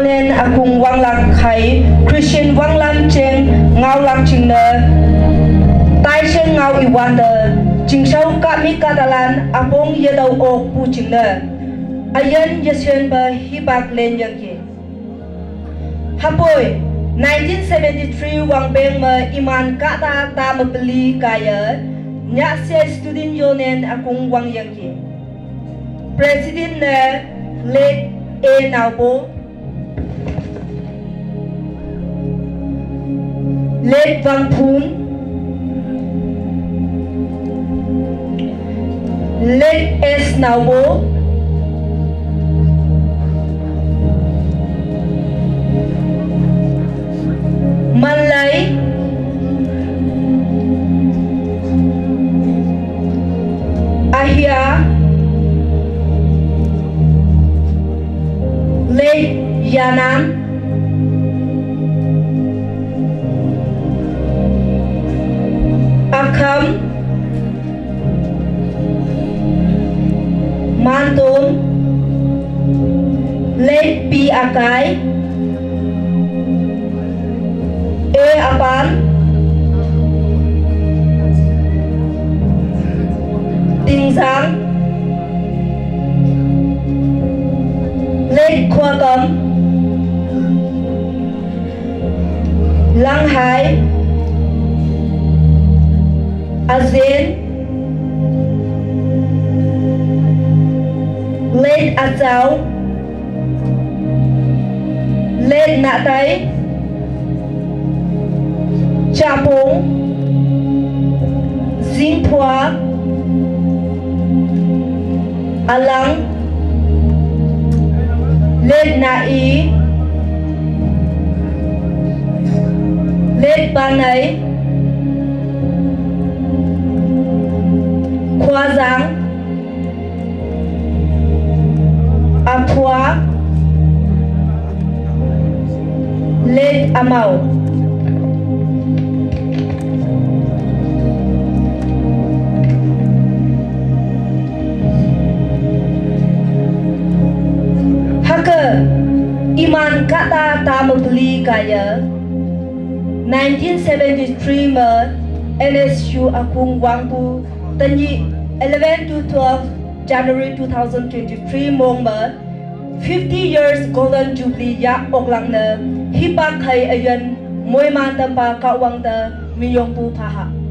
nên akung à, wang lak khai Christian wang lam cheng ngao lak ching nơ tai chen ngao i wan de ching sau ka mi ka dalan apong ye dau o pu ching ne ayen ye chen ba hi bak len yang ki hapoi 1973 wang beng ma iman ka ta ta ma beli kaya nya se student yo nen akung à, wang yang ki president nơ late a nào bố. Lê Văn Phún Lê S. Nào Bố Man lấy Ahia Lê Yanan Nam. Mantum Late Pi Akai. E Apan. Tinh Giang Late Khoa Cấm Lăng Hải Azin Lên A Lên Nạ tay. Cha Búng xin Thoa A Lên Nạ Ý. Lên Ba ấy khoa giáng. A khoa lên a màu Haka iman kata tamabli kaya 1973 ma NSU akung wangpu tanyi 11 to 12 January 2023 mong ma 50 years golden jubilee ya oklang na hipa kai ayan moy man tampa ka wang da miyong pu pa. Ha.